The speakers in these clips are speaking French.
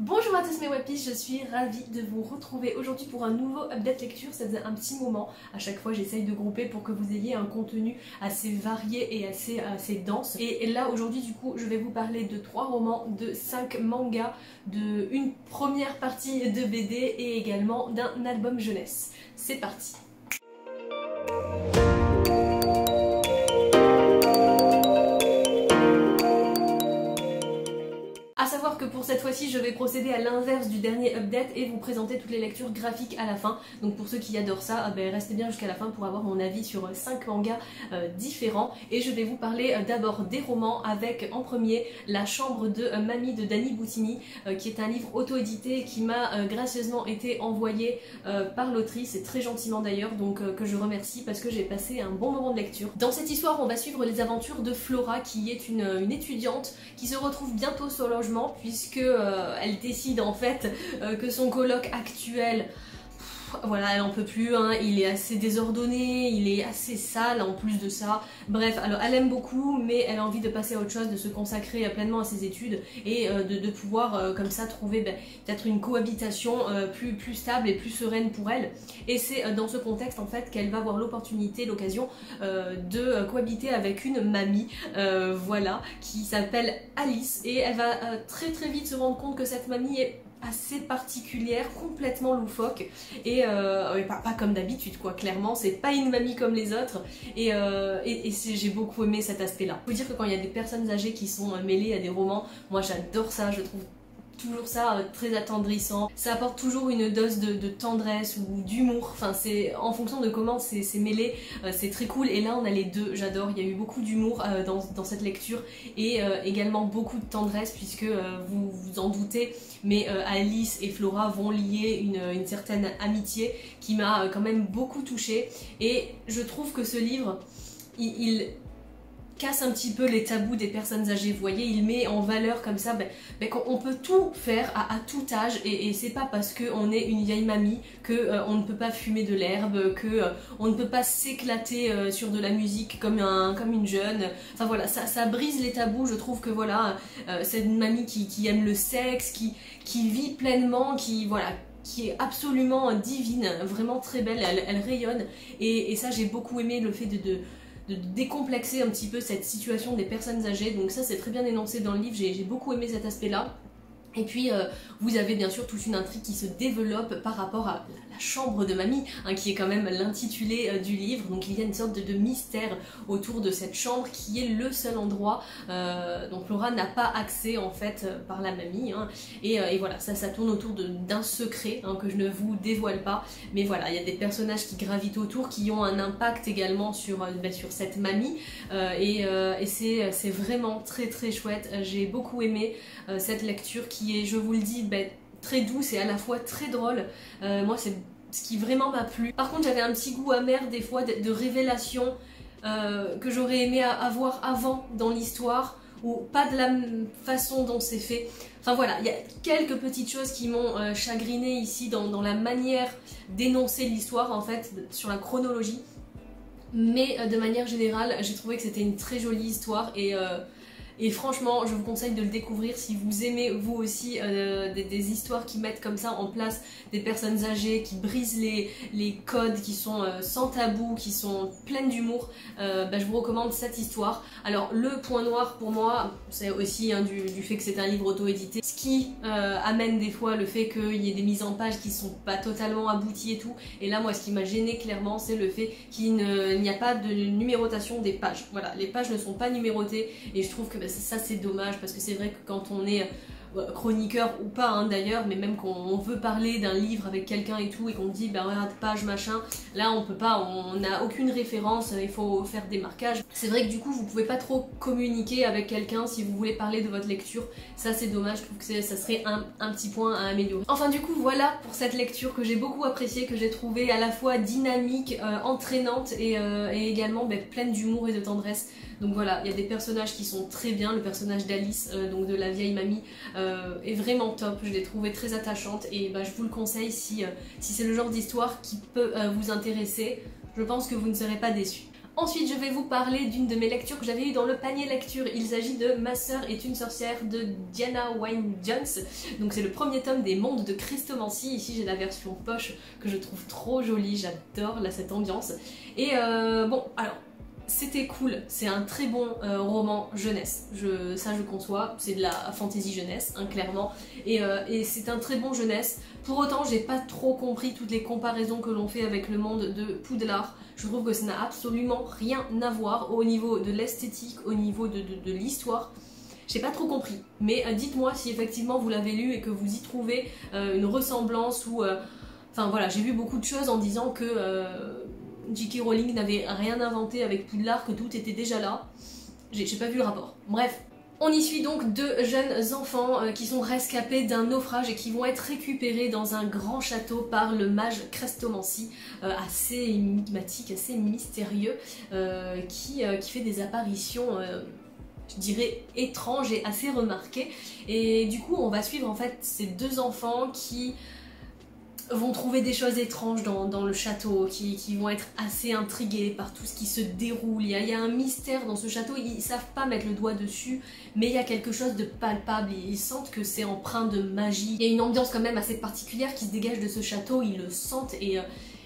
Bonjour à tous mes webpies, je suis ravie de vous retrouver aujourd'hui pour un nouveau update lecture. Ça faisait un petit moment, à chaque fois j'essaye de grouper pour que vous ayez un contenu assez varié et assez, assez dense. Et là aujourd'hui du coup je vais vous parler de trois romans, de cinq mangas, de une première partie de BD et également d'un album jeunesse. C'est parti que pour cette fois-ci, je vais procéder à l'inverse du dernier update et vous présenter toutes les lectures graphiques à la fin. Donc pour ceux qui adorent ça, ah ben, restez bien jusqu'à la fin pour avoir mon avis sur 5 mangas euh, différents. Et je vais vous parler euh, d'abord des romans avec en premier La chambre de euh, Mamie de Dani Boutini, qui est un livre auto-édité qui m'a gracieusement été envoyé par l'autrice, et très gentiment d'ailleurs, donc que je remercie parce que j'ai passé un bon moment de lecture. Dans cette histoire, on va suivre les aventures de Flora, qui est une, une étudiante qui se retrouve bientôt sur logement, puisque euh, elle décide en fait euh, que son colloque actuel voilà, elle en peut plus, hein. il est assez désordonné, il est assez sale en plus de ça. Bref, alors elle aime beaucoup, mais elle a envie de passer à autre chose, de se consacrer euh, pleinement à ses études et de, pouvoir comme ça trouver ben, peut-être une cohabitation plus, plus stable et plus sereine pour elle. Et c'est dans ce contexte en fait qu'elle va avoir l'opportunité, l'occasion de cohabiter avec une mamie, voilà, qui s'appelle Alice et elle va très très vite se rendre compte que cette mamie est assez particulière, complètement loufoque. Et, euh, pas, comme d'habitude quoi, clairement c'est pas une mamie comme les autres. Et, euh, j'ai beaucoup aimé cet aspect là. Faut dire que quand il y a des personnes âgées qui sont euh, mêlées à des romans, moi j'adore ça, je trouve toujours ça euh, très attendrissant. Ça apporte toujours une dose de, tendresse ou d'humour. Enfin, c'est en fonction de comment c'est mêlé, euh, c'est très cool. Et là, on a les deux. J'adore. Il y a eu beaucoup d'humour euh, dans, cette lecture et également beaucoup de tendresse puisque vous vous en doutez, mais Alice et Flora vont lier une, certaine amitié qui m'a quand même beaucoup touchée. Et je trouve que ce livre, il casse un petit peu les tabous des personnes âgées. Vous voyez, il met en valeur comme ça ben, ben qu'on peut tout faire à, tout âge et, c'est pas parce qu'on est une vieille mamie que euh, on ne peut pas fumer de l'herbe, que euh, on ne peut pas s'éclater euh, sur de la musique comme, un, une jeune. Enfin voilà, ça, brise les tabous. Je trouve que voilà, c'est une mamie qui, aime le sexe, qui, vit pleinement, qui voilà qui est absolument divine, vraiment très belle, elle, rayonne et, ça j'ai beaucoup aimé le fait de décomplexer un petit peu cette situation des personnes âgées. Donc ça c'est très bien énoncé dans le livre, j'ai beaucoup aimé cet aspect-là. Et puis euh, vous avez bien sûr toute une intrigue qui se développe par rapport à la chambre de mamie, hein, qui est quand même l'intitulé euh, du livre. Donc il y a une sorte de, mystère autour de cette chambre qui est le seul endroit euh, dont Laura n'a pas accès en fait par la mamie. Hein. Et, voilà, ça, ça tourne autour d'un secret hein, que je ne vous dévoile pas. Mais voilà, il y a des personnages qui gravitent autour, qui ont un impact également sur, ben, sur cette mamie. et, et c'est vraiment très très chouette. J'ai beaucoup aimé cette lecture qui je vous le dis, ben, très douce et à la fois très drôle. Euh, moi, c'est ce qui vraiment m'a plu. Par contre, j'avais un petit goût amer des fois de, révélations euh, que j'aurais aimé avoir avant dans l'histoire ou pas de la façon dont c'est fait. Enfin voilà, il y a quelques petites choses qui m'ont euh, chagriné ici dans la manière d'énoncer l'histoire en fait, sur la chronologie. Mais de manière générale, j'ai trouvé que c'était une très jolie histoire et et franchement, je vous conseille de le découvrir si vous aimez vous aussi euh, des, histoires qui mettent comme ça en place des personnes âgées, qui brisent les, codes, qui sont euh, sans tabou, qui sont pleines d'humour. Euh, bah, je vous recommande cette histoire. Alors le point noir pour moi, c'est aussi hein, du, fait que c'est un livre auto-édité, ce qui amène des fois le fait qu'il y ait des mises en page qui sont pas totalement abouties et tout. Et là, moi, ce qui m'a gêné clairement, c'est le fait qu'il n'y a pas de numérotation des pages. Voilà, les pages ne sont pas numérotées et je trouve que bah, ça c'est dommage parce que c'est vrai que quand on est euh, chroniqueur ou pas hein, d'ailleurs, mais même qu'on veut parler d'un livre avec quelqu'un et tout et qu'on dit bah regarde page machin, là on peut pas, on n'a aucune référence, il faut faire des marquages. C'est vrai que du coup vous pouvez pas trop communiquer avec quelqu'un si vous voulez parler de votre lecture, ça c'est dommage, je trouve que ça serait un, petit point à améliorer. Enfin du coup voilà pour cette lecture que j'ai beaucoup appréciée, que j'ai trouvé à la fois dynamique, euh, entraînante et, euh, également bah, pleine d'humour et de tendresse. Donc voilà, il y a des personnages qui sont très bien, le personnage d'Alice, donc de la vieille mamie, euh, est vraiment top, je l'ai trouvée très attachante et bah, je vous le conseille si, euh, c'est le genre d'histoire qui peut euh, vous intéresser, je pense que vous ne serez pas déçus. Ensuite, je vais vous parler d'une de mes lectures que j'avais eues dans le panier lecture. Il s'agit de Ma sœur est une sorcière de Diana Wynne Jones. Donc c'est le premier tome des mondes de Christomancie. Ici j'ai la version poche que je trouve trop jolie. J'adore cette ambiance. Et euh, bon, alors c'était cool, c'est un très bon euh, roman jeunesse, je, ça je conçois, c'est de la fantasy jeunesse, hein, clairement, euh, et, c'est un très bon jeunesse. Pour autant, j'ai pas trop compris toutes les comparaisons que l'on fait avec le monde de Poudlard. Je trouve que ça n'a absolument rien à voir au niveau de l'esthétique, au niveau de, l'histoire. J'ai pas trop compris, mais euh, dites-moi si effectivement vous l'avez lu et que vous y trouvez une ressemblance ou... Enfin voilà, j'ai vu beaucoup de choses en disant que J.K. Rowling n'avait rien inventé avec Poudlard, que tout était déjà là. J'ai pas vu le rapport. Bref, on y suit donc deux jeunes enfants euh, qui sont rescapés d'un naufrage et qui vont être récupérés dans un grand château par le mage Crestomancy, euh, assez énigmatique, assez mystérieux, euh, qui, qui, fait des apparitions je dirais étranges et assez remarquées. Et du coup, on va suivre en fait ces deux enfants qui vont trouver des choses étranges dans, le château, qui, vont être assez intrigués par tout ce qui se déroule. Il y, a, un mystère dans ce château, ils savent pas mettre le doigt dessus, mais il y a quelque chose de palpable, ils sentent que c'est empreint de magie. Il y a une ambiance quand même assez particulière qui se dégage de ce château, ils le sentent, et, euh,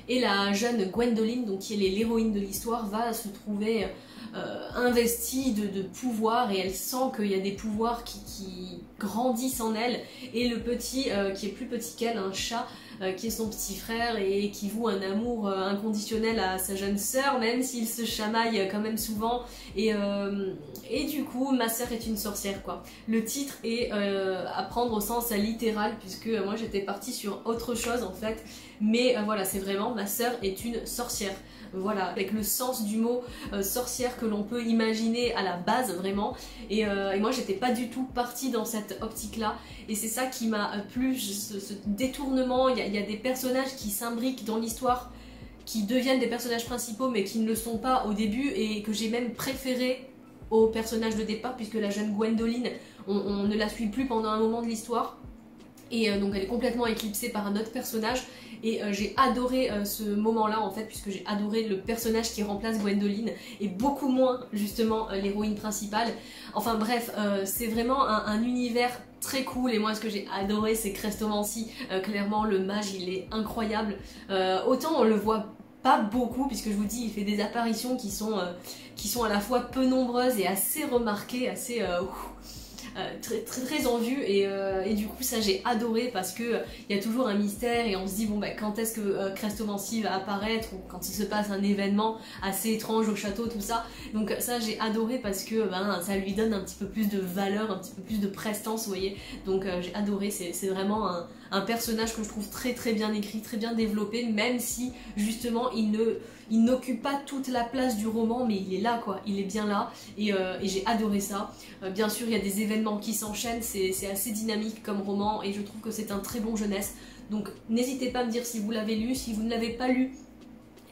et la jeune Gwendoline, donc qui est l'héroïne de l'histoire, va se trouver... Euh, investie de, pouvoir et elle sent qu'il y a des pouvoirs qui, grandissent en elle et le petit euh, qui est plus petit qu'elle, un chat, euh, qui est son petit frère et qui voue un amour euh, inconditionnel à sa jeune sœur, même s'il se chamaille quand même souvent. Et, euh, et du coup, ma sœur est une sorcière, quoi. Le titre est à prendre au sens littéral, puisque moi j'étais partie sur autre chose en fait. Mais voilà, c'est vraiment ma sœur est une sorcière voilà, avec le sens du mot euh, sorcière que l'on peut imaginer à la base vraiment. Et, euh, moi j'étais pas du tout partie dans cette optique-là. Et c'est ça qui m'a plu, ce, détournement. Il y, a des personnages qui s'imbriquent dans l'histoire, qui deviennent des personnages principaux mais qui ne le sont pas au début et que j'ai même préféré au personnage de départ puisque la jeune Gwendoline, on ne la suit plus pendant un moment de l'histoire et euh, donc elle est complètement éclipsée par un autre personnage et euh, j'ai adoré euh, ce moment-là en fait puisque j'ai adoré le personnage qui remplace Gwendoline et beaucoup moins justement l'héroïne principale. Enfin bref, c'est vraiment un, univers très cool et moi ce que j'ai adoré c'est Crestomancy, clairement le mage il est incroyable. autant on le voit pas beaucoup puisque je vous dis il fait des apparitions qui sont, qui sont à la fois peu nombreuses et assez remarquées, assez... très, très très en vue. Et, euh, et du coup ça j'ai adoré parce que il y a toujours un mystère et on se dit bon bah quand est-ce que euh, Crestomancy va apparaître ou quand il se passe un événement assez étrange au château tout ça. Donc ça j'ai adoré parce que ben, ça lui donne un petit peu plus de valeur un petit peu plus de prestance vous voyez. Donc j'ai adoré. C'est vraiment un, un personnage que je trouve très très bien écrit très bien développé même si justement il ne il n'occupe pas toute la place du roman, mais il est là, quoi. Il est bien là, et, euh, j'ai adoré ça. Euh, bien sûr, il y a des événements qui s'enchaînent, c'est assez dynamique comme roman, et je trouve que c'est un très bon jeunesse. Donc, n'hésitez pas à me dire si vous l'avez lu, si vous ne l'avez pas lu,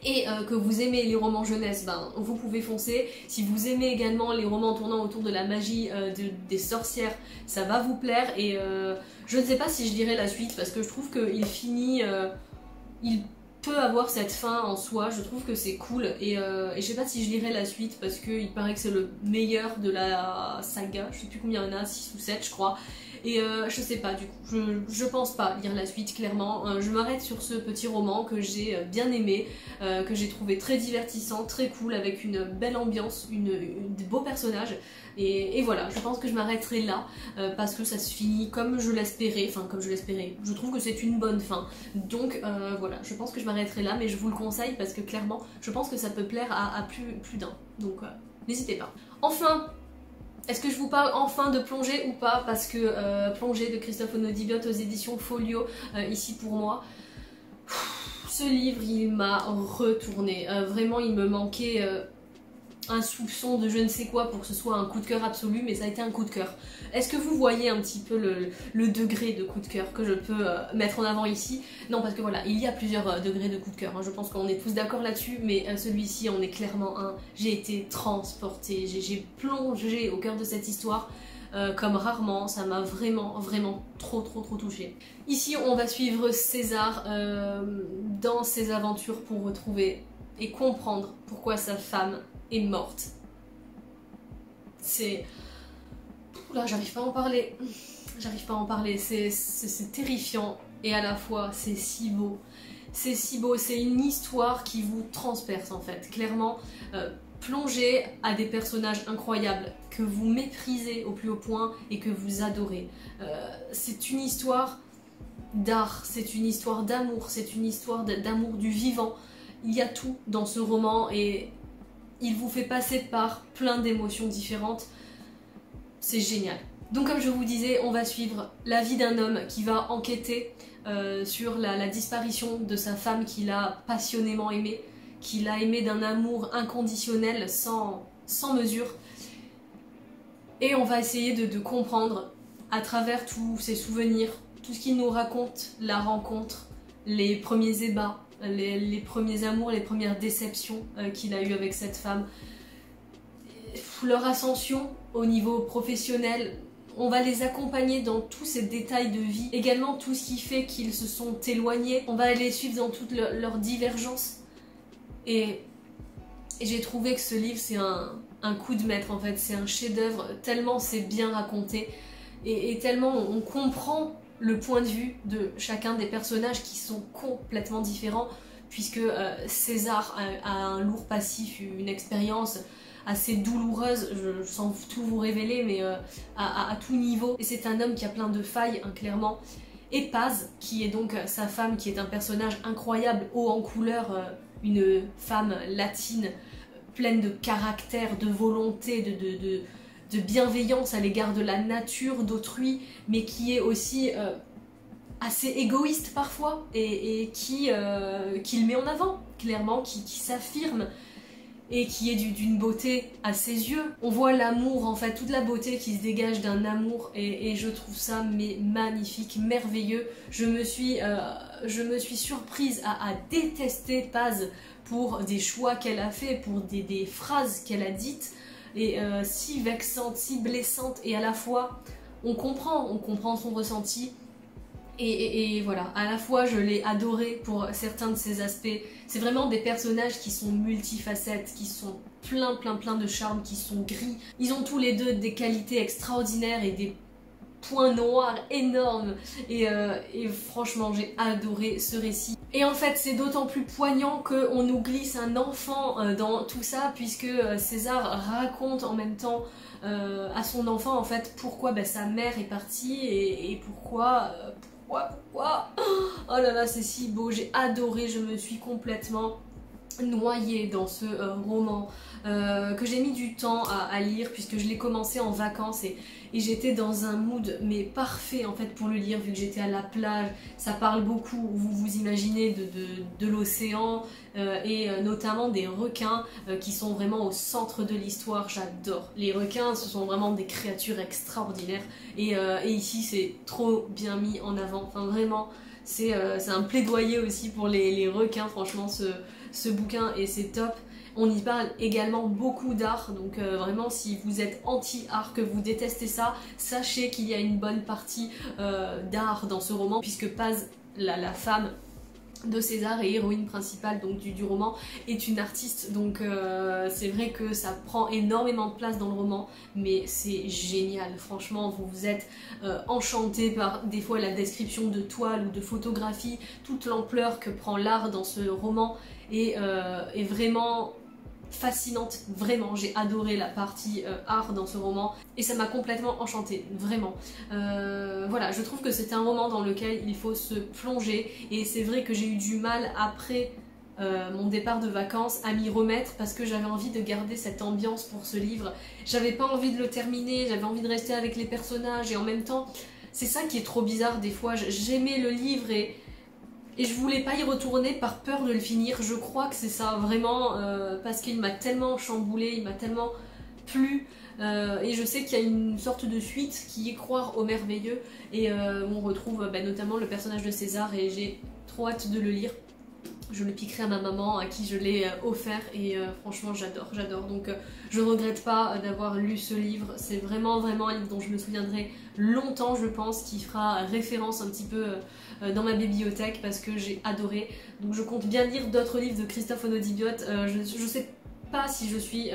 et euh, que vous aimez les romans jeunesse, ben, vous pouvez foncer. Si vous aimez également les romans tournant autour de la magie des sorcières, ça va vous plaire. Et je ne sais pas si je dirais la suite parce que je trouve qu'il finit... il peut avoir cette fin en soi, je trouve que c'est cool et, euh, et, je sais pas si je lirai la suite parce qu'il paraît que c'est le meilleur de la saga, je sais plus combien il y en a, 6 ou 7 je crois et euh, je sais pas du coup, je, pense pas lire la suite clairement. Euh, je m'arrête sur ce petit roman que j'ai euh, bien aimé, que j'ai trouvé très divertissant, très cool, avec une belle ambiance, une, des beaux personnages. Et, voilà, je pense que je m'arrêterai là parce que ça se finit comme je l'espérais, enfin comme je l'espérais. Je trouve que c'est une bonne fin. Donc voilà, je pense que je m'arrêterai là, mais je vous le conseille parce que clairement, je pense que ça peut plaire à, plus d'un. Donc n'hésitez pas. Enfin, est-ce que je vous parle enfin de plongée ou pas Parce que euh, plongée de Christophe Onodibiot aux éditions Folio, euh, ici pour moi. Ce livre, il m'a retourné. Euh, vraiment, il me manquait un soupçon de je ne sais quoi pour que ce soit un coup de cœur absolu, mais ça a été un coup de cœur. Est-ce que vous voyez un petit peu le, degré de coup de cœur que je peux euh, mettre en avant ici? Non, parce que voilà, il y a plusieurs euh, degrés de coup de cœur. Hein. Je pense qu'on est tous d'accord là-dessus, mais euh, celui-ci, on est clairement un. J'ai été transportée, j'ai plongé au cœur de cette histoire. comme rarement, ça m'a vraiment, vraiment trop, trop, trop touché. Ici, on va suivre César dans ses aventures pour retrouver et comprendre pourquoi sa femme est morte. C'est... Là, j'arrive pas à en parler. J'arrive pas à en parler. C'est terrifiant et à la fois c'est si beau. C'est si beau, c'est une histoire qui vous transperce en fait. Clairement, euh, plongez à des personnages incroyables que vous méprisez au plus haut point et que vous adorez. Euh, c'est une histoire d'art, c'est une histoire d'amour, c'est une histoire d'amour du vivant. Il y a tout dans ce roman et il vous fait passer par plein d'émotions différentes. C'est génial. Donc comme je vous disais, on va suivre la vie d'un homme qui va enquêter euh, sur la, disparition de sa femme qu'il a passionnément aimée, qu'il a aimé d'un amour inconditionnel, sans, sans mesure. Et on va essayer de comprendre à travers tous ses souvenirs, tout ce qu'il nous raconte, la rencontre, les premiers ébats, les, premiers amours, les premières déceptions euh, qu'il a eues avec cette femme, leur ascension au niveau professionnel, on va les accompagner dans tous ces détails de vie, également tout ce qui fait qu'ils se sont éloignés, on va les suivre dans toutes leurs divergences. Et, j'ai trouvé que ce livre c'est un, coup de maître en fait, c'est un chef-d'œuvre, tellement c'est bien raconté et, tellement on comprend le point de vue de chacun des personnages qui sont complètement différents, puisque euh, César a, un lourd passif, une expérience assez douloureuse, je, sens tout vous révéler, mais euh, à, tout niveau. Et c'est un homme qui a plein de failles, hein, clairement. Et Paz, qui est donc sa femme, qui est un personnage incroyable, haut en couleur, euh, une femme latine, pleine de caractère, de volonté, de bienveillance à l'égard de la nature, d'autrui, mais qui est aussi euh, assez égoïste parfois et, qui, euh, le met en avant, clairement, qui, s'affirme et qui est d'une beauté à ses yeux. On voit l'amour, en fait, toute la beauté qui se dégage d'un amour et, je trouve ça magnifique, merveilleux. Je me suis, euh, surprise à, détester Paz pour des choix qu'elle a fait, pour des, des phrases qu'elle a dites et euh, si vexante, si blessante, et à la fois on comprend, on comprend son ressenti. Et, voilà, à la fois je l'ai adoré pour certains de ses aspects. C'est vraiment des personnages qui sont multifacettes, qui sont plein plein plein de charme, qui sont gris. Ils ont tous les deux des qualités extraordinaires et des point noir énorme euh, et, franchement j'ai adoré ce récit et en fait c'est d'autant plus poignant qu'on nous glisse un enfant euh, dans tout ça puisque euh, César raconte en même temps à son enfant en fait pourquoi bah, sa mère est partie et pourquoi oh là là c'est si beau j'ai adoré je me suis complètement noyée dans ce roman euh, que j'ai mis du temps à, lire puisque je l'ai commencé en vacances et, j'étais dans un mood mais parfait en fait pour le lire vu que j'étais à la plage. Ça parle beaucoup, vous vous imaginez, de, l'océan euh, et euh, notamment des requins qui sont vraiment au centre de l'histoire. J'adore. Les requins, ce sont vraiment des créatures extraordinaires et, ici c'est trop bien mis en avant. Enfin vraiment, c'est un plaidoyer aussi pour les, requins franchement ce, ce bouquin et c'est top. On y parle également beaucoup d'art, donc euh, vraiment si vous êtes anti-art, que vous détestez ça, sachez qu'il y a une bonne partie euh, d'art dans ce roman, puisque Paz, la, femme de César et héroïne principale donc du, roman est une artiste. Donc euh, c'est vrai que ça prend énormément de place dans le roman mais c'est génial. Franchement vous vous êtes enchanté par des fois la description de toile ou de photographie toute l'ampleur que prend l'art dans ce roman et, est vraiment fascinante, vraiment. J'ai adoré la partie euh, art dans ce roman et ça m'a complètement enchantée, vraiment. Euh, voilà, je trouve que c'est un roman dans lequel il faut se plonger et c'est vrai que j'ai eu du mal après euh, mon départ de vacances à m'y remettre parce que j'avais envie de garder cette ambiance pour ce livre. J'avais pas envie de le terminer, j'avais envie de rester avec les personnages et en même temps, c'est ça qui est trop bizarre des fois. J'aimais le livre et et je voulais pas y retourner par peur de le finir. Je crois que c'est ça, vraiment, euh, parce qu'il m'a tellement chamboulé, il m'a tellement plu. Euh, et je sais qu'il y a une sorte de suite qui est croire au merveilleux. Et euh, on retrouve bah, notamment le personnage de César et j'ai trop hâte de le lire. Je le piquerai à ma maman à qui je l'ai offert et franchement j'adore, j'adore. Donc je regrette pas d'avoir lu ce livre. C'est vraiment vraiment un livre dont je me souviendrai longtemps je pense, qui fera référence un petit peu euh, dans ma bibliothèque parce que j'ai adoré. Donc je compte bien lire d'autres livres de Christophe Onodibiote. Euh, je, je sais pas si je suis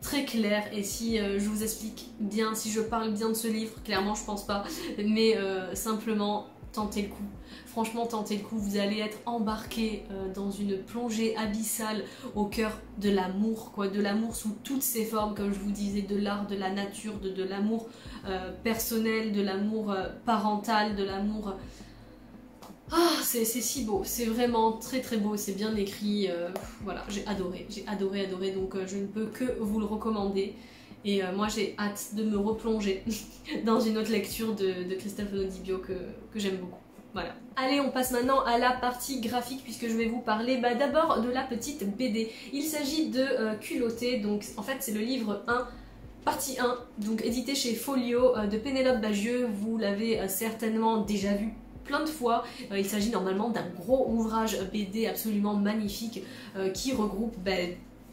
très claire et si je vous explique bien, si je parle bien de ce livre, clairement je pense pas, mais simplement tentez le coup. Franchement, tentez le coup, vous allez être embarqué euh, dans une plongée abyssale au cœur de l'amour, quoi, de l'amour sous toutes ses formes, comme je vous disais, de l'art, de la nature, de, l'amour euh, personnel, de l'amour euh, parental, de l'amour... Ah, c'est si beau, c'est vraiment très très beau, c'est bien écrit, voilà, j'ai adoré, j'ai adoré, adoré, donc je ne peux que vous le recommander. Et moi j'ai hâte de me replonger dans une autre lecture de, Christophe Nodibio que j'aime beaucoup. Voilà. Allez, on passe maintenant à la partie graphique puisque je vais vous parler bah, d'abord de la petite BD. Il s'agit de euh, Culotté, donc en fait c'est le livre 1 Partie 1, donc édité chez Folio euh, de Pénélope Bagieux, vous l'avez euh, certainement déjà vu plein de fois. il s'agit normalement d'un gros ouvrage BD absolument magnifique qui regroupe bah,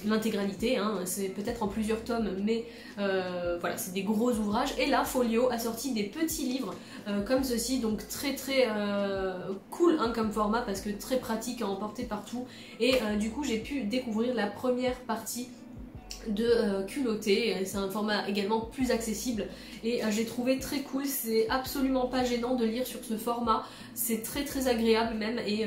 l'intégralité, hein, c'est peut-être en plusieurs tomes, mais euh, voilà, c'est des gros ouvrages. Et là, Folio a sorti des petits livres euh, comme ceci, donc très très euh, cool hein, comme format parce que très pratique à emporter partout. Et du coup, j'ai pu découvrir la première partie de culotté, c'est un format également plus accessible et j'ai trouvé très cool, c'est absolument pas gênant de lire sur ce format, c'est très très agréable même et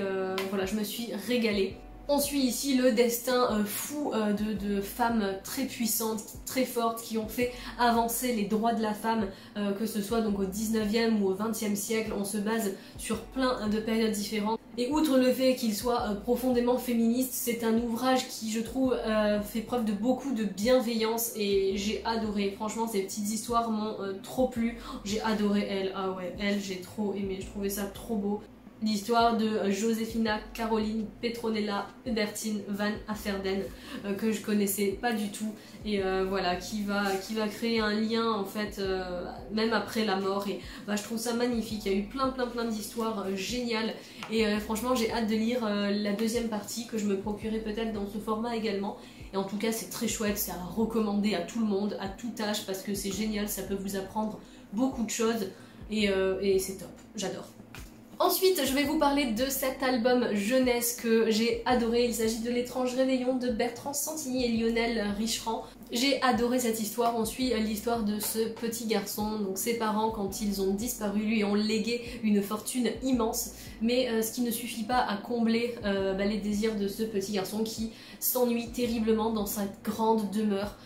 voilà je me suis régalée. On suit ici le destin euh, fou euh, de, femmes très puissantes, très fortes, qui ont fait avancer les droits de la femme, euh, que ce soit donc au 19e ou au 20e siècle. On se base sur plein de périodes différentes. Et outre le fait qu'il soit profondément féministe, c'est un ouvrage qui, je trouve, fait preuve de beaucoup de bienveillance et j'ai adoré. Franchement, ces petites histoires m'ont trop plu. J'ai adoré elle. Ah ouais, elle, j'ai trop aimé. Je trouvais ça trop beau l'histoire de Josefina Caroline Petronella Hubertine Van Afferden euh, que je connaissais pas du tout et euh, voilà qui va, qui va créer un lien en fait euh, même après la mort et bah, je trouve ça magnifique. Il y a eu plein plein plein d'histoires géniales et franchement j'ai hâte de lire la deuxième partie que je me procurerai peut-être dans ce format également. Et en tout cas c'est très chouette c'est à recommander à tout le monde à tout âge parce que c'est génial ça peut vous apprendre beaucoup de choses et c'est top. J'adore Ensuite, je vais vous parler de cet album jeunesse que j'ai adoré. Il s'agit de L'étrange réveillon de Bertrand Santini et Lionel Richerand. J'ai adoré cette histoire. On suit l'histoire de ce petit garçon. Donc ses parents, quand ils ont disparu, lui ont légué une fortune immense. Mais euh, ce qui ne suffit pas à combler euh, bah, les désirs de ce petit garçon qui s'ennuie terriblement dans sa grande demeure.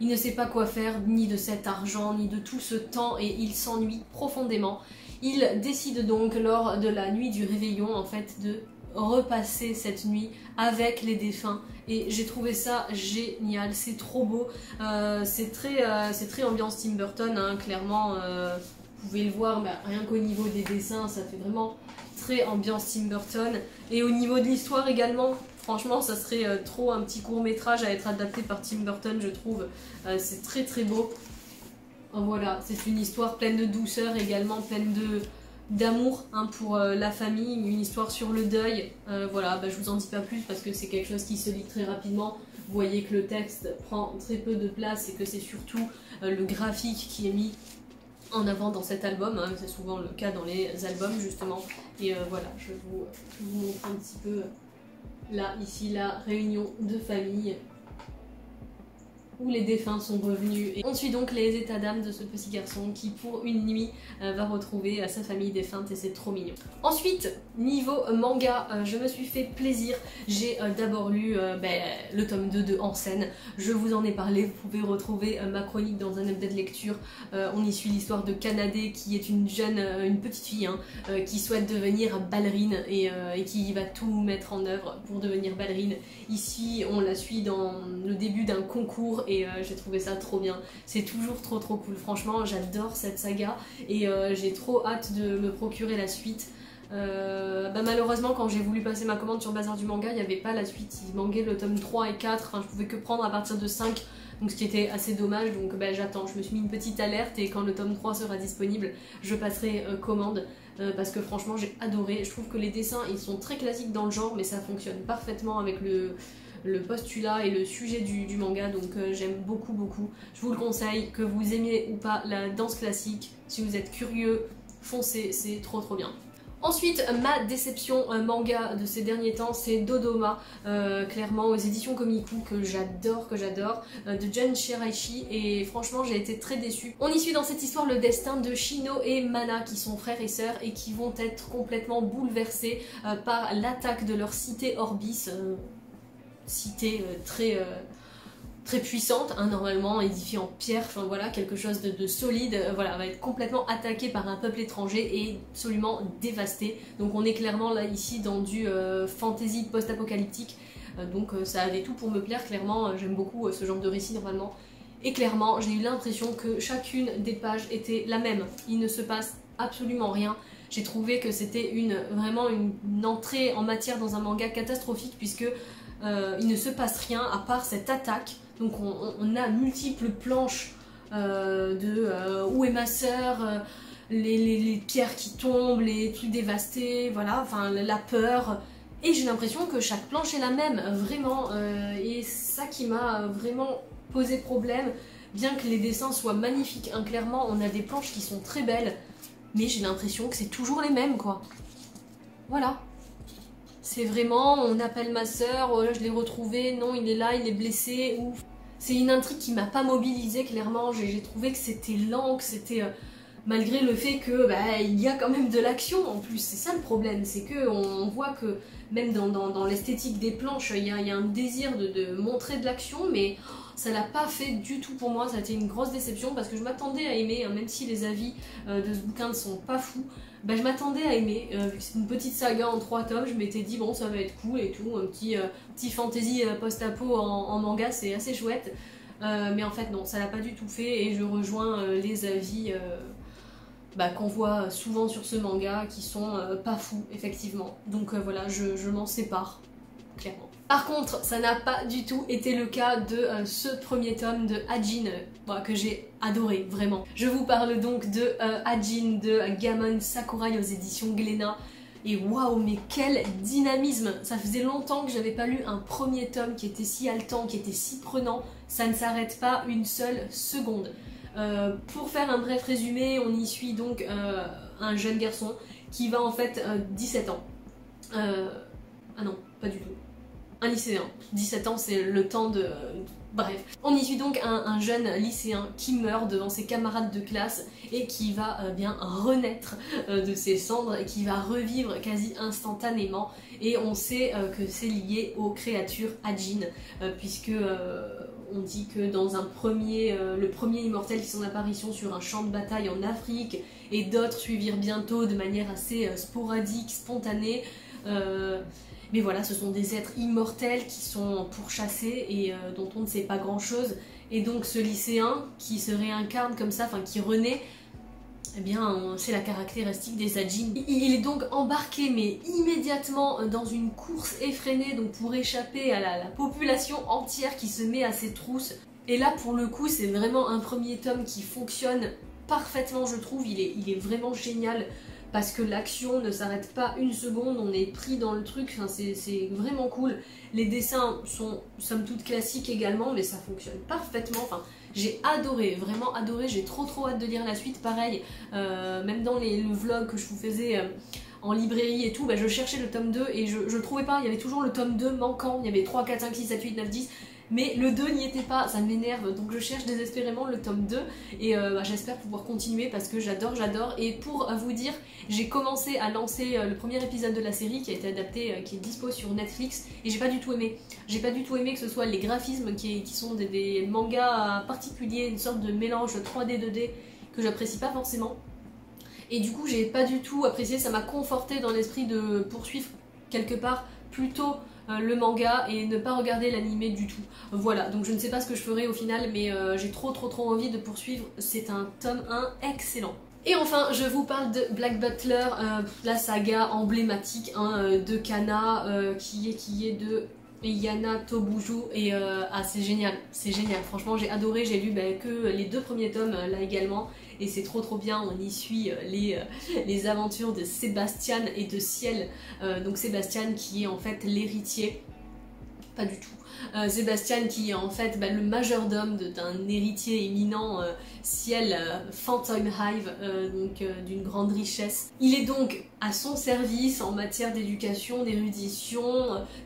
Il ne sait pas quoi faire ni de cet argent, ni de tout ce temps et il s'ennuie profondément. Il décide donc lors de la nuit du réveillon en fait de repasser cette nuit avec les défunts. Et j'ai trouvé ça génial, c'est trop beau, euh, c'est très, euh, ambiance Tim Burton, hein, clairement, euh, vous pouvez le voir, rien qu'au niveau des dessins, ça fait vraiment très ambiance Tim Burton, et au niveau de l'histoire également, franchement ça serait trop un petit court métrage à être adapté par Tim Burton je trouve, c'est très très beau, voilà, c'est une histoire pleine de douceur également, pleine d'amour hein, pour euh, la famille, une histoire sur le deuil. Euh, voilà, bah, je vous en dis pas plus parce que c'est quelque chose qui se lit très rapidement. Vous voyez que le texte prend très peu de place et que c'est surtout euh, le graphique qui est mis en avant dans cet album. Hein. C'est souvent le cas dans les albums justement. Et voilà, je vous, vous montre un petit peu là, ici, la réunion de famille où les défunts sont revenus. Et on suit donc les états d'âme de ce petit garçon qui pour une nuit euh, va retrouver euh, sa famille défunte et c'est trop mignon. Ensuite, niveau manga, euh, je me suis fait plaisir. J'ai d'abord lu ben, le tome 2 de En scène. Je vous en ai parlé, vous pouvez retrouver ma chronique dans un update lecture. on y suit l'histoire de Kanade qui est une jeune, une petite fille hein, qui souhaite devenir ballerine et qui va tout mettre en œuvre pour devenir ballerine. Ici, on la suit dans le début d'un concours et euh, j'ai trouvé ça trop bien. C'est toujours trop trop cool. Franchement, j'adore cette saga et euh, j'ai trop hâte de me procurer la suite. Euh, bah malheureusement quand j'ai voulu passer ma commande sur Bazar du manga il n'y avait pas la suite, il manquait le tome 3 et 4, enfin je pouvais que prendre à partir de 5 donc ce qui était assez dommage donc bah, j'attends, je me suis mis une petite alerte et quand le tome 3 sera disponible je passerai commande parce que franchement j'ai adoré, je trouve que les dessins ils sont très classiques dans le genre mais ça fonctionne parfaitement avec le, le postulat et le sujet du, manga, donc euh, j'aime beaucoup beaucoup. Je vous le conseille, que vous aimiez ou pas la danse classique, si vous êtes curieux, foncez, c'est trop trop bien. Ensuite, ma déception manga de ces derniers temps, c'est Dodoma, clairement aux éditions Komiku, que j'adore, que j'adore, de Jen Shiraishi, et franchement j'ai été très déçue. On y suit dans cette histoire le destin de Shino et Mana, qui sont frères et sœurs, et qui vont être complètement bouleversés par l'attaque de leur cité Orbis, cité très très puissante, hein, normalement édifiée en pierre, enfin voilà, quelque chose de, solide, euh, voilà, va être complètement attaqué par un peuple étranger et absolument dévasté. Donc on est clairement là ici dans du euh, fantasy post-apocalyptique, euh, donc ça avait tout pour me plaire, clairement, j'aime beaucoup ce genre de récit normalement. Et clairement, j'ai eu l'impression que chacune des pages était la même, il ne se passe absolument rien. J'ai trouvé que c'était une, vraiment une, entrée en matière dans un manga catastrophique puisque il ne se passe rien à part cette attaque donc on, a multiples planches euh, de euh, où est ma sœur, euh, les, pierres qui tombent, les trucs dévastés, voilà, enfin la peur. Et j'ai l'impression que chaque planche est la même, vraiment. et ça qui m'a vraiment posé problème, bien que les dessins soient magnifiques. Hein, clairement, on a des planches qui sont très belles, mais j'ai l'impression que c'est toujours les mêmes, quoi. Voilà. C'est vraiment, on appelle ma soeur, oh je l'ai retrouvé, non, il est là, il est blessé, ouf. C'est une intrigue qui m'a pas mobilisée, clairement. J'ai trouvé que c'était lent, que c'était. Euh, malgré le fait que bah, il y a quand même de l'action en plus, c'est ça le problème, c'est que on voit que même dans, l'esthétique des planches, il y a, un désir de, montrer de l'action, mais ça l'a pas fait du tout pour moi, ça a été une grosse déception parce que je m'attendais à aimer, hein, même si les avis euh, de ce bouquin ne sont pas fous, bah, je m'attendais à aimer, euh, vu que c'est une petite saga en trois tomes, je m'étais dit bon ça va être cool et tout, un petit, euh, petit fantasy euh, post-apo en, manga, c'est assez chouette. mais en fait non, ça l'a pas du tout fait et je rejoins les avis bah, qu'on voit souvent sur ce manga qui sont pas fous effectivement. Donc voilà, je m'en sépare, clairement. Par contre, ça n'a pas du tout été le cas de euh, ce premier tome de Hajin, euh, que j'ai adoré, vraiment. Je vous parle donc de euh, Hajin de Gamon Sakurai aux éditions Glénat. Et waouh, mais quel dynamisme Ça faisait longtemps que j'avais pas lu un premier tome qui était si haletant, qui était si prenant. Ça ne s'arrête pas une seule seconde. pour faire un bref résumé, on y suit donc un jeune garçon qui va en fait 17 ans. ah non, pas du tout un lycéen. 17 ans, c'est le temps de... Bref, on y suit donc un, jeune lycéen qui meurt devant ses camarades de classe et qui va euh, bien renaître euh, de ses cendres et qui va revivre quasi instantanément et on sait euh, que c'est lié aux créatures Ajin puisque on dit que dans un premier, le premier immortel fit son apparition sur un champ de bataille en Afrique et d'autres suivirent bientôt de manière assez sporadique, spontanée. Mais voilà, ce sont des êtres immortels qui sont pourchassés et euh, dont on ne sait pas grand chose. Et donc ce lycéen qui se réincarne comme ça, enfin qui renaît, eh bien c'est la caractéristique des Ajin. Il est donc embarqué mais immédiatement dans une course effrénée donc pour échapper à la, population entière qui se met à ses trousses. Et là pour le coup c'est vraiment un premier tome qui fonctionne parfaitement je trouve, il est vraiment génial parce que l'action ne s'arrête pas une seconde, on est pris dans le truc, c'est vraiment cool. Les dessins sont somme toute classiques également, mais ça fonctionne parfaitement. J'ai adoré, vraiment adoré, j'ai trop trop hâte de lire la suite. Pareil, euh, même dans les, le vlog que je vous faisais euh, en librairie et tout, bah, je cherchais le tome 2 et je, je trouvais pas, il y avait toujours le tome 2 manquant, il y avait 3, 4, 5, 6, 7, 8, 9, 10 mais le 2 n'y était pas, ça m'énerve, donc je cherche désespérément le tome 2 et euh, bah, j'espère pouvoir continuer parce que j'adore, j'adore. Et pour vous dire, j'ai commencé à lancer euh, le premier épisode de la série qui a été adapté, euh, qui est dispo sur Netflix et j'ai pas du tout aimé. J'ai pas du tout aimé que ce soit les graphismes qui, sont des, mangas particuliers, une sorte de mélange 3D 2D que j'apprécie pas forcément. Et du coup, j'ai pas du tout apprécié, ça m'a conforté dans l'esprit de poursuivre quelque part plutôt euh, le manga et ne pas regarder l'animé du tout. Voilà, donc je ne sais pas ce que je ferai au final, mais euh, j'ai trop trop trop envie de poursuivre. C'est un tome 1 excellent. Et enfin, je vous parle de Black Butler, euh, la saga emblématique hein, de Kana, qui, est, qui est de Yana Tobuju et ah c'est génial, c'est génial, franchement j'ai adoré, j'ai lu bah, que les deux premiers tomes là également. Et c'est trop trop bien, on y suit euh, les, euh, les aventures de Sébastien et de Ciel, euh, donc Sébastien qui est en fait l'héritier, pas du tout, Sébastien qui est en fait bah, le majordome d'un héritier éminent, Ciel Phantom Hive, donc d'une grande richesse. Il est donc à son service en matière d'éducation, d'érudition,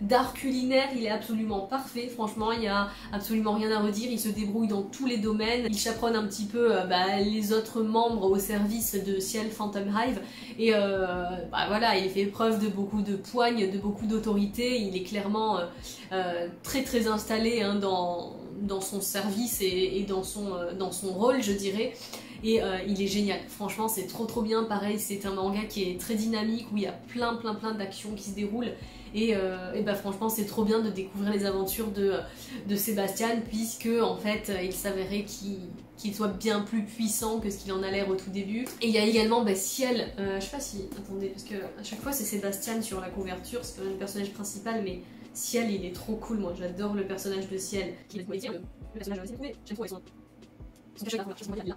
d'art culinaire, il est absolument parfait, franchement il n'y a absolument rien à redire, il se débrouille dans tous les domaines, il chaperonne un petit peu euh, bah, les autres membres au service de Ciel Phantom Hive. Et euh, bah, voilà, il fait preuve de beaucoup de poigne, de beaucoup d'autorité, il est clairement euh, très installé hein, dans, son service et, dans, son, dans son rôle je dirais et euh, il est génial. Franchement, c'est trop trop bien. Pareil, c'est un manga qui est très dynamique où il y a plein plein plein d'actions qui se déroulent. Et, euh, bah franchement, c'est trop bien de découvrir les aventures de, Sébastien puisque en fait, il s'avérait qu'il soit bien plus puissant que ce qu'il en a l'air au tout début. Et il y a également bah, Ciel, euh, je sais pas si, attendez, parce que à chaque fois c'est Sébastien sur la couverture, c'est quand même le personnage principal, mais Ciel il est trop cool, moi j'adore le personnage de Ciel. Qui est le personnage aussi, j'aime trop son. Son là.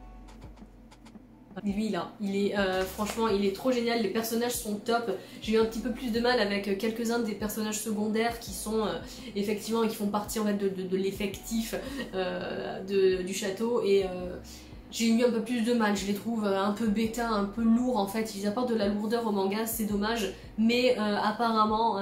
Lui là, il est euh, franchement il est trop génial, les personnages sont top. J'ai eu un petit peu plus de mal avec quelques-uns des personnages secondaires qui sont euh, effectivement qui font partie en fait de, l'effectif euh, du château et j'ai eu un peu plus de mal, je les trouve un peu bêta, un peu lourds en fait, ils apportent de la lourdeur au manga, c'est dommage, mais apparemment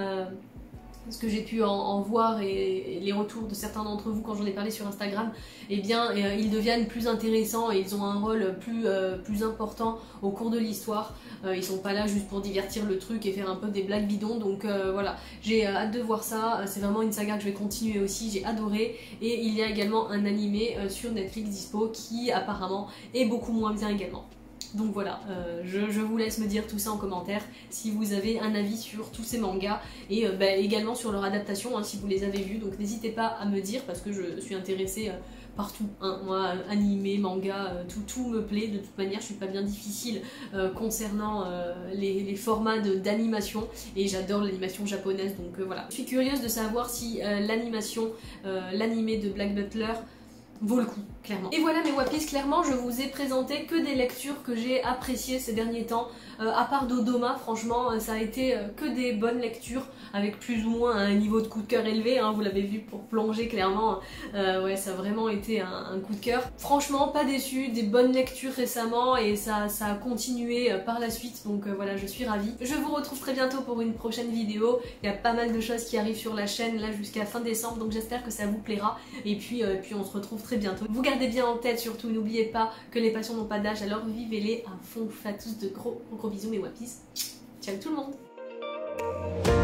ce que j'ai pu en, voir et, les retours de certains d'entre vous quand j'en ai parlé sur Instagram, eh bien euh, ils deviennent plus intéressants et ils ont un rôle plus, euh, plus important au cours de l'histoire. Euh, ils sont pas là juste pour divertir le truc et faire un peu des blagues bidons, donc voilà, j'ai hâte de voir ça, c'est vraiment une saga que je vais continuer aussi, j'ai adoré, et il y a également un animé sur Netflix dispo qui apparemment est beaucoup moins bien également. Donc voilà, euh, je, vous laisse me dire tout ça en commentaire si vous avez un avis sur tous ces mangas et euh, bah, également sur leur adaptation hein, si vous les avez vus. Donc n'hésitez pas à me dire parce que je suis intéressée euh, partout. Hein. Moi, animé, manga, tout, tout me plaît. De toute manière, je suis pas bien difficile concernant les, formats d'animation et j'adore l'animation japonaise. Donc voilà, je suis curieuse de savoir si l'animation, l'animé de Black Butler vaut le coup, clairement. Et voilà mes Wapis, clairement je vous ai présenté que des lectures que j'ai appréciées ces derniers temps. Euh, à part Dodoma, franchement, euh, ça a été euh, que des bonnes lectures avec plus ou moins un niveau de coup de cœur élevé, hein, vous l'avez vu pour plonger clairement, ouais ça a vraiment été un, coup de cœur. Franchement pas déçu, des bonnes lectures récemment et ça, ça a continué par la suite donc voilà je suis ravie. Je vous retrouve très bientôt pour une prochaine vidéo, il y a pas mal de choses qui arrivent sur la chaîne là jusqu'à fin décembre donc j'espère que ça vous plaira et puis, puis on se retrouve très bientôt. Vous gardez bien en tête surtout, n'oubliez pas que les passions n'ont pas d'âge alors vivez-les à fond. Je tous de gros gros bisous mes wapis. Ciao tout le monde